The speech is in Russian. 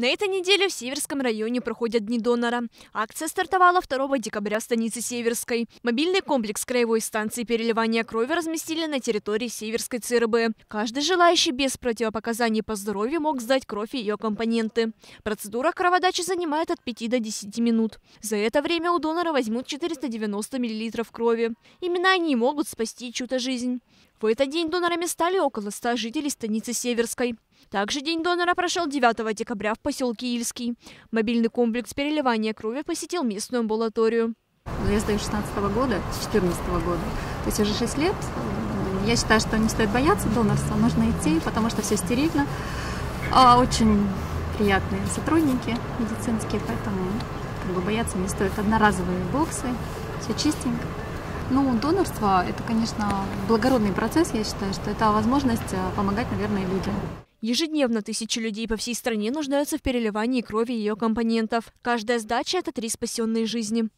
На этой неделе в Северском районе проходят Дни донора. Акция стартовала 2 декабря в станице Северской. Мобильный комплекс краевой станции переливания крови разместили на территории Северской ЦРБ. Каждый желающий без противопоказаний по здоровью мог сдать кровь и ее компоненты. Процедура кроводачи занимает от 5 до 10 минут. За это время у донора возьмут 490 мл крови. Именно они могут спасти чью-то жизнь. В этот день донорами стали около 100 жителей станицы Северской. Также День донора прошел 9 декабря в поселке Ильский. Мобильный комплекс переливания крови посетил местную амбулаторию. Я сдаю 16 -го года, с 14 -го года. То есть уже 6 лет. Я считаю, что не стоит бояться донорства, нужно идти, потому что все стерильно. А очень приятные сотрудники медицинские, поэтому как бы бояться не стоит. Одноразовые боксы, все чистенько. Ну, донорство – это, конечно, благородный процесс, я считаю, что это возможность э, помогать, наверное, людям. Ежедневно тысячи людей по всей стране нуждаются в переливании крови и ее компонентов. Каждая сдача – это три спасенные жизни.